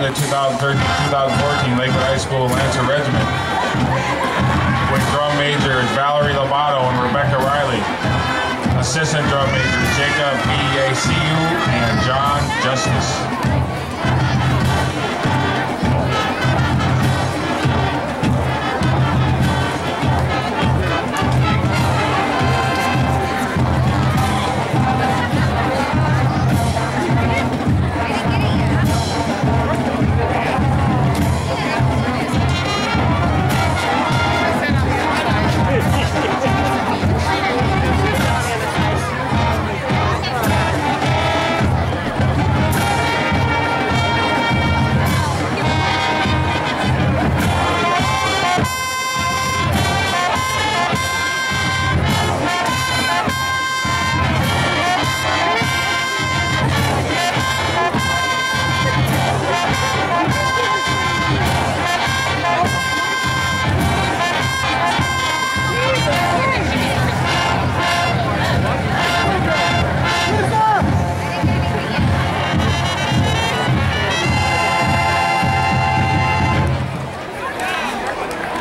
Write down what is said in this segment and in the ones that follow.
the 2013-2014 Lakewood High School Lancer Regiment. With drum majors Valerie Lobato and Rebecca Riley. Assistant drum majors Jacob B.A.C.U. and John Justice.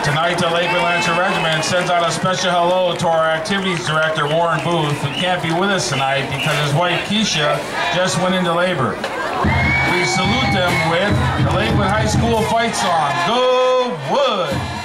Tonight, the Lakewood Lancer Regiment sends out a special hello to our activities director, Warren Booth, who can't be with us tonight because his wife, Keisha, just went into labor. We salute them with the Lakewood High School fight song, Go Wood!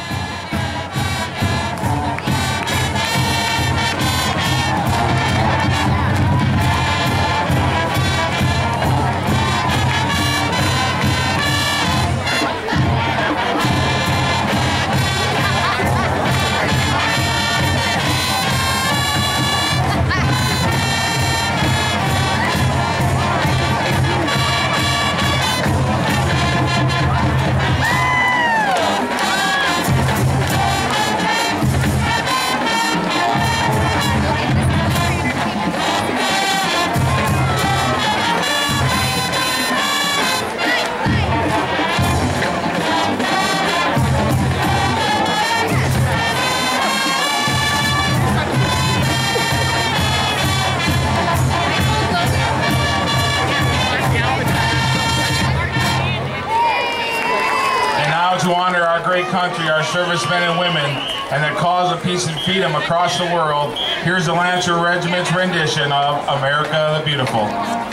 To honor our great country, our servicemen and women, and the cause of peace and freedom across the world, here's the Lancer Regiment's rendition of America the Beautiful.